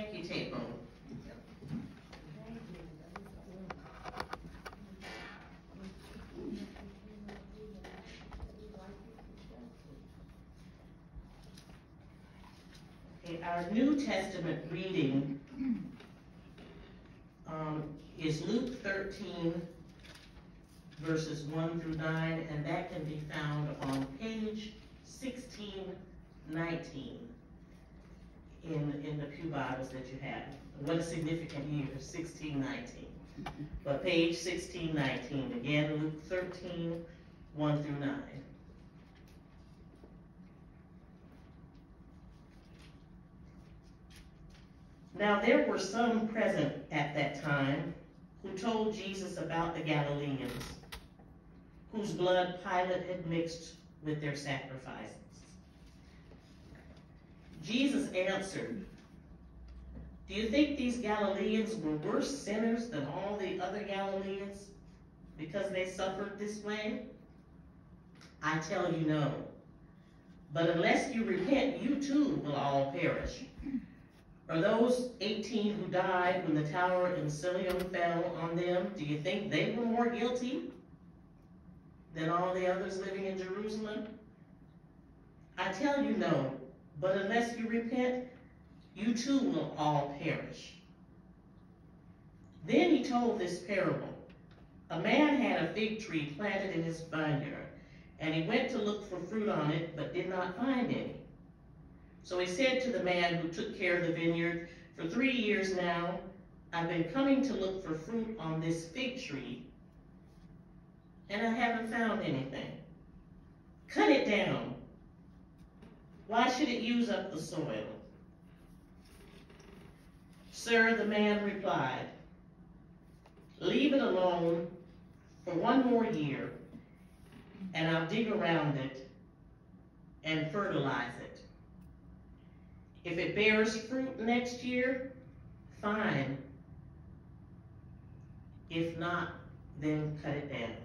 Thank you, Tate. Our New Testament reading um, is Luke thirteen, verses one through nine, and that can be found on page sixteen nineteen in, in the Pew Bibles that you have. What a significant year, sixteen nineteen. But page sixteen nineteen, again, Luke 13, 1 through nine. Now there were some present at that time who told Jesus about the Galileans, whose blood Pilate had mixed with their sacrifices. Jesus answered, Do you think these Galileans were worse sinners than all the other Galileans because they suffered this way? I tell you no. But unless you repent, you too will all perish. Are those 18 who died when the tower in Siloam fell on them, do you think they were more guilty than all the others living in Jerusalem? I tell you no, but unless you repent, you too will all perish. Then he told this parable. A man had a fig tree planted in his vineyard, and he went to look for fruit on it, but did not find any. So he said to the man who took care of the vineyard, For three years now, I've been coming to look for fruit on this fig tree, and I haven't found anything. Cut it down. Why should it use up the soil? Sir, the man replied, Leave it alone for one more year, and I'll dig around it and fertilize it. If it bears fruit next year, fine. If not, then cut it down.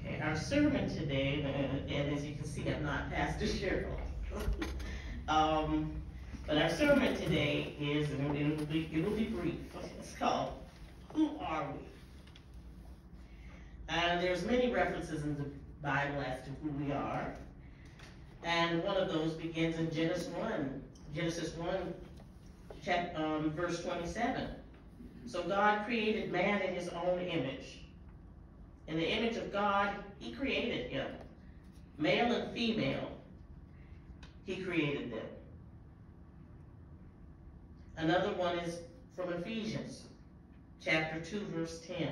Okay, our sermon today, and as you can see, I'm not Pastor Cheryl. um, but our sermon today is, and it will be, it will be brief. It's called "Who Are We?" And there's many references in the Bible as to who we are, and one of those begins in Genesis one, Genesis one, chap, um, verse 27. So God created man in His own image. In the image of God, He created him, male and female. He created them. Another one is from Ephesians chapter 2, verse 10.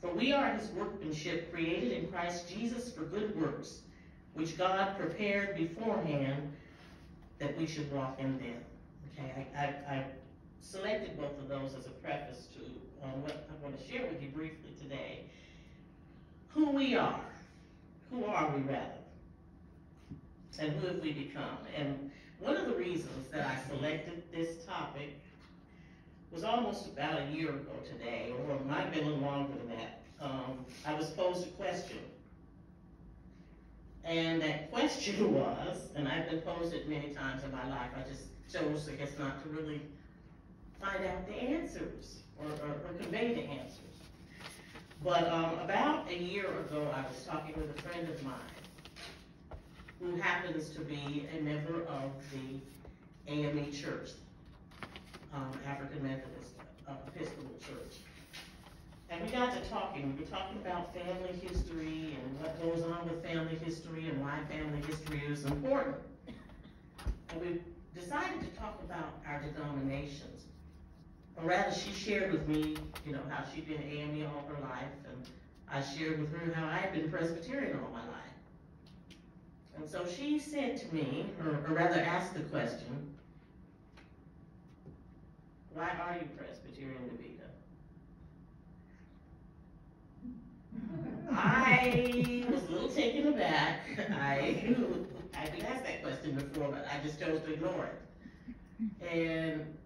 For we are his workmanship created in Christ Jesus for good works, which God prepared beforehand that we should walk in them. Okay, I, I, I selected both of those as a preface to um, what I want to share with you briefly today. Who we are. Who are we, rather? And who have we become? And one of the reasons that I selected this topic was almost about a year ago today, or it might have been a little longer than that. Um, I was posed a question. And that question was, and I've been posed it many times in my life, I just chose, I guess, not to really find out the answers or, or, or convey the answers. But um, about a year ago, I was talking with a friend of mine who happens to be a member of the AME Church, um, African Methodist uh, Episcopal Church. And we got to talking, we were talking about family history and what goes on with family history and why family history is important. And we decided to talk about our denominations. Rather, she shared with me, you know, how she'd been AME all her life, and I shared with her how I had been Presbyterian all my life. And so she said to me, or, or rather asked the question, why are you Presbyterian, Davita? I was a little taken aback. I, I've been asked that question before, but I just chose to ignore it. And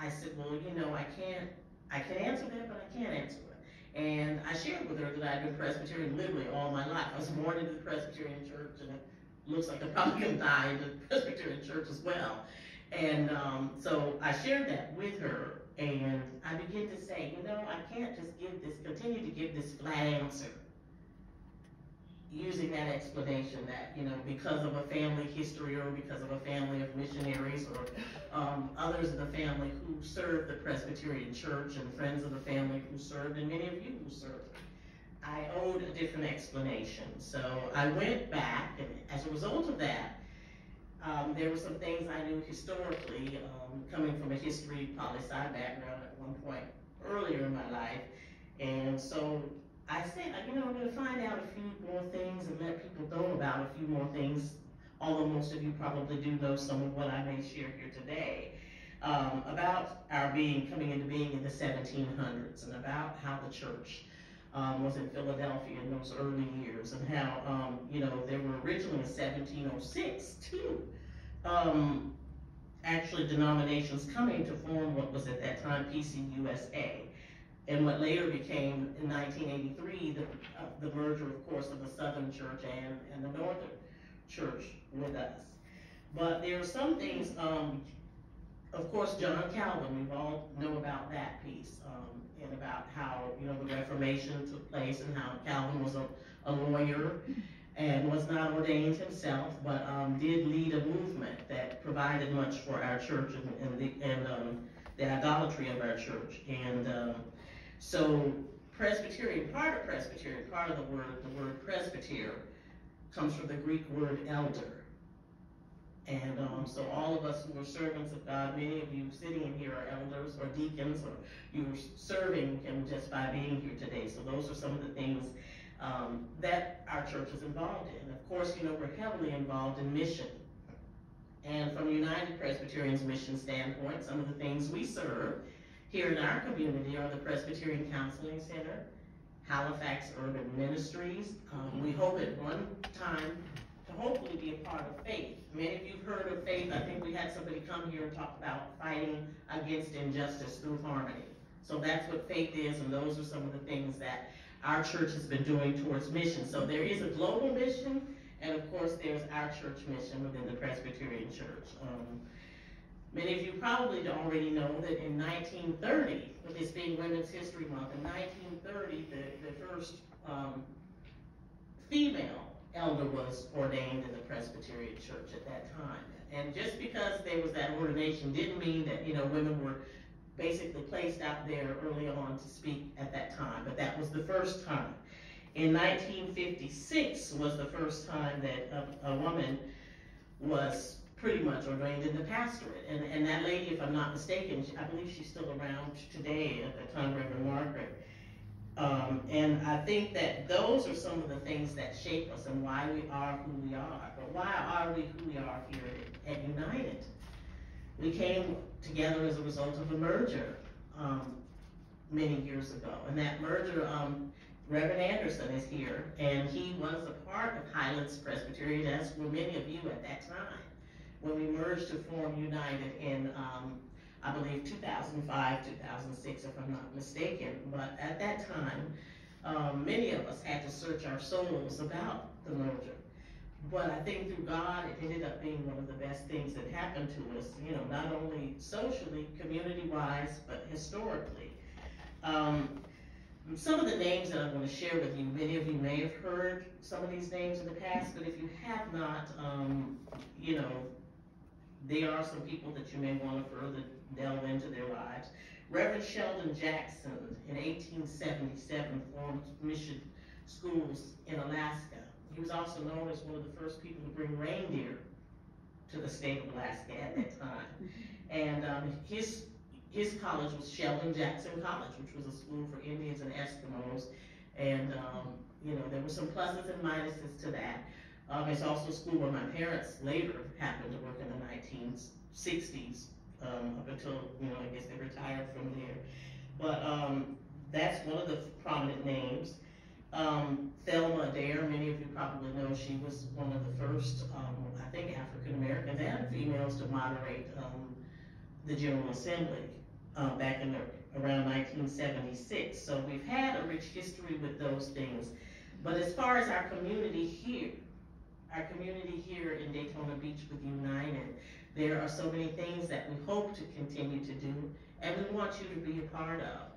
I said, well, you know, I can't, I can answer that, but I can't answer it. And I shared with her that I've been Presbyterian literally all my life. I was born into the Presbyterian church, and it looks like I'm probably gonna die in the Presbyterian church as well. And um, so I shared that with her, and I began to say, you know, I can't just give this, continue to give this flat answer using that explanation that, you know, because of a family history or because of a family of missionaries or um, others in the family who served the Presbyterian Church and friends of the family who served and many of you who served. I owed a different explanation. So I went back and as a result of that, um, there were some things I knew historically, um, coming from a history poli sci background at one point earlier in my life. And so I said, you know, I'm going to find out a few more things and let people know about a few more things, although most of you probably do know some of what I may share here today, um, about our being, coming into being in the 1700s and about how the church um, was in Philadelphia in those early years and how, um, you know, there were originally in 1706 two um, actually denominations coming to form what was at that time PCUSA and what later became in 1983 the, uh, the merger, of course, of the Southern Church and, and the Northern Church with us. But there are some things, um, of course, John Calvin, we all know about that piece, um, and about how, you know, the Reformation took place and how Calvin was a, a lawyer and was not ordained himself, but um, did lead a movement that provided much for our church and, and, the, and um, the idolatry of our church. And um, so Presbyterian, part of Presbyterian, part of the word, the word presbyter comes from the Greek word elder. And um, so all of us who are servants of God, many of you sitting in here are elders or deacons, or you're serving Him just by being here today. So those are some of the things um, that our church is involved in. Of course, you know, we're heavily involved in mission. And from United Presbyterian's mission standpoint, some of the things we serve here in our community are the Presbyterian Counseling Center, Halifax Urban Ministries. Um, we hope at one time to hopefully be a part of faith. Many of you have heard of faith. I think we had somebody come here and talk about fighting against injustice through harmony. So that's what faith is, and those are some of the things that our church has been doing towards mission. So there is a global mission, and of course there's our church mission within the Presbyterian Church. Um, Many of you probably already know that in 1930, with this being Women's History Month, in 1930, the, the first um, female elder was ordained in the Presbyterian Church at that time. And just because there was that ordination didn't mean that, you know, women were basically placed out there early on to speak at that time, but that was the first time. In 1956 was the first time that a, a woman was pretty much ordained in the pastorate. And, and that lady, if I'm not mistaken, I believe she's still around today at the time, Reverend Margaret. Um, and I think that those are some of the things that shape us and why we are who we are. But why are we who we are here at, at United? We came together as a result of a merger um, many years ago. And that merger, um, Reverend Anderson is here, and he was a part of Highlands Presbyterian, as were many of you at that time when we merged to form United in, um, I believe 2005, 2006, if I'm not mistaken. But at that time, um, many of us had to search our souls about the merger. But I think through God, it ended up being one of the best things that happened to us, you know, not only socially, community-wise, but historically. Um, some of the names that I'm going to share with you, many of you may have heard some of these names in the past, but if you have not, um, you know, there are some people that you may want to further delve into their lives. Reverend Sheldon Jackson in 1877 formed mission schools in Alaska. He was also known as one of the first people to bring reindeer to the state of Alaska at that time. And um, his his college was Sheldon Jackson College, which was a school for Indians and Eskimos. And, um, you know, there were some pluses and minuses to that. Um, it's also a school where my parents later happened to work in the 1960s, um, up until, you know, I guess they retired from there. But um, that's one of the prominent names. Um, Thelma Adair, many of you probably know, she was one of the first, um, I think, African Americans and females to moderate um, the General Assembly back in the, around nineteen seventy-six. So we've had a rich history with those things. But as far as our community here, our community here in Daytona Beach with United, there are so many things that we hope to continue to do, and we want you to be a part of.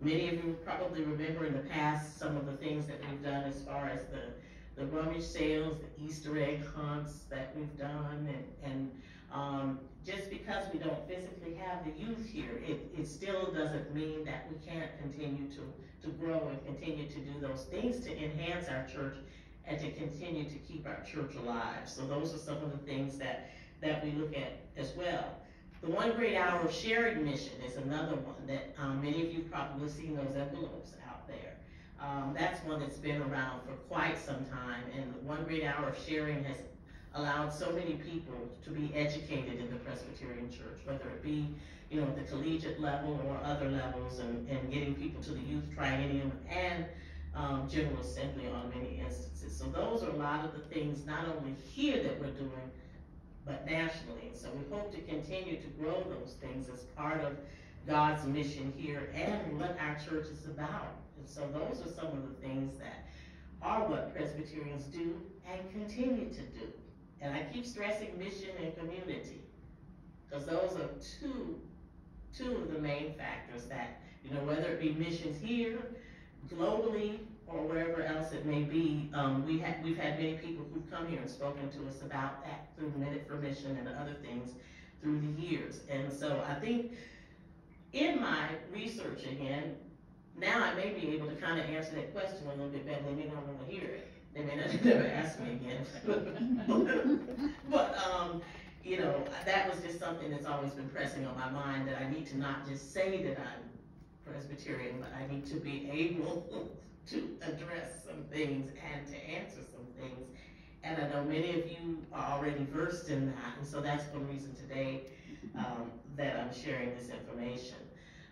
Many of you probably remember in the past some of the things that we've done as far as the, the rummage sales, the Easter egg hunts that we've done, and, and, um, just because we don't physically have the youth here, it, it still doesn't mean that we can't continue to, to grow and continue to do those things to enhance our church and to continue to keep our church alive. So those are some of the things that, that we look at as well. The One Great Hour of Sharing mission is another one that, um, many of you probably seen those envelopes out there. Um, that's one that's been around for quite some time, and the One Great Hour of Sharing has allowed so many people to be educated in the Presbyterian Church, whether it be, you know, at the collegiate level or other levels, and, and getting people to the youth triennium and um, General Assembly on many instances. So those are a lot of the things, not only here that we're doing, but nationally. So we hope to continue to grow those things as part of God's mission here and what our church is about. And so those are some of the things that are what Presbyterians do and continue to do. And I keep stressing mission and community, because those are two, two of the main factors that, you know, whether it be missions here, globally, or wherever else it may be, um, we have, we've had many people who've come here and spoken to us about that through Minute for Mission and other things through the years. And so I think in my research again, now I may be able to kind of answer that question a little bit better. They may not want to hear it. They may not never ask me again. but um, you know, that was just something that's always been pressing on my mind that I need to not just say that I'm Presbyterian, but I need to be able to address some things and to answer some things. And I know many of you are already versed in that, and so that's one reason today um, that I'm sharing this information.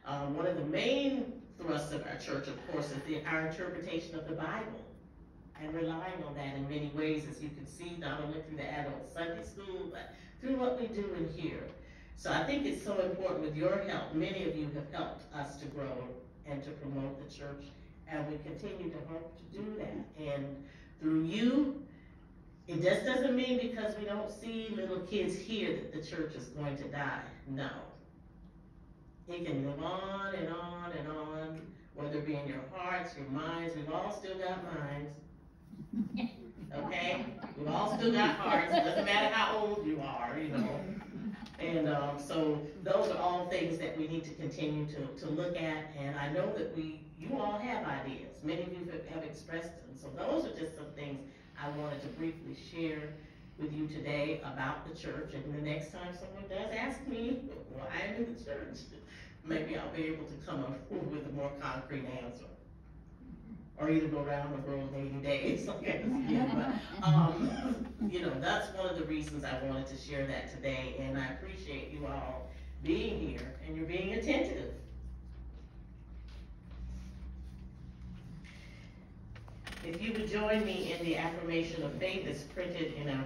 Um, one of the main thrusts of our church, of course, is the, our interpretation of the Bible and relying on that in many ways, as you can see, not only through the adult Sunday school, but through what we do in here. So I think it's so important with your help. Many of you have helped us to grow and to promote the church, and we continue to hope to do that. And through you, it just doesn't mean because we don't see little kids here that the church is going to die. No. It can go on and on and on, whether it be in your hearts, your minds. We've all still got minds. Okay? We've all still got hearts. It doesn't matter how old you are, you know. And um, so those are all things that we need to continue to, to look at. And I know that we, you all have ideas. Many of you have, have expressed them. So those are just some things I wanted to briefly share with you today about the church. And the next time someone does ask me why I'm in the church, maybe I'll be able to come up with a more concrete answer. Or either go around the world in 80 days, I. But, um, you know, that's one of the reasons I wanted to share that today. And I appreciate you all being here and you're being attentive. If you would join me in the affirmation of faith that's printed in our